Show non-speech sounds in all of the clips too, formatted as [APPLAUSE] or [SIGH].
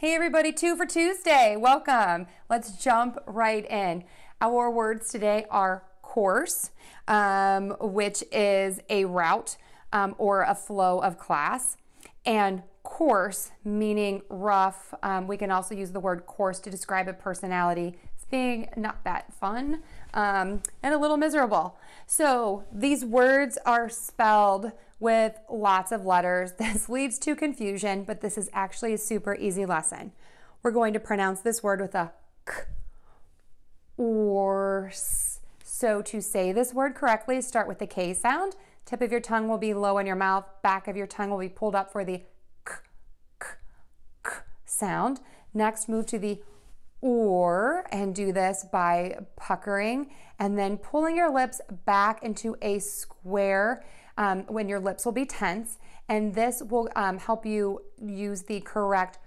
Hey everybody, two for Tuesday. Welcome. Let's jump right in. Our words today are course, um, which is a route um, or a flow of class, and coarse, meaning rough. Um, we can also use the word coarse to describe a personality being not that fun um, and a little miserable. So these words are spelled with lots of letters. [LAUGHS] This leads to confusion, but this is actually a super easy lesson. We're going to pronounce this word with a k or s. so to say this word correctly, start with the K sound. Tip of your tongue will be low in your mouth. Back of your tongue will be pulled up for the k, k, k sound. Next, move to the or and do this by puckering and then pulling your lips back into a square um, when your lips will be tense. And this will um, help you use the correct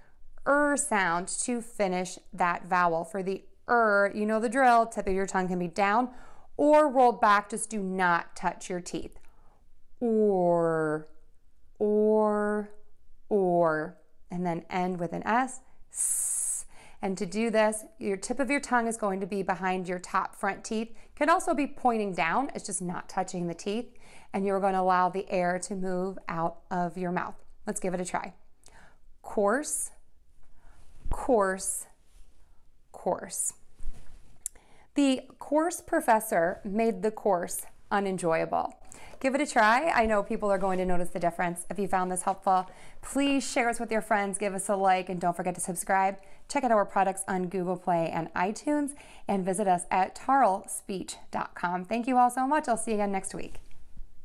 er sound to finish that vowel. For the er, you know the drill, tip of your tongue can be down or rolled back. Just do not touch your teeth. Or, or, or, and then end with an S. And to do this, your tip of your tongue is going to be behind your top front teeth. Could also be pointing down, it's just not touching the teeth. And you're going to allow the air to move out of your mouth. Let's give it a try. Course, course, course. The course professor made the coarse unenjoyable. Give it a try. I know people are going to notice the difference. If you found this helpful, please share us with your friends, give us a like, and don't forget to subscribe. Check out our products on Google Play and iTunes, and visit us at tarlespeech.com. Thank you all so much. I'll see you again next week.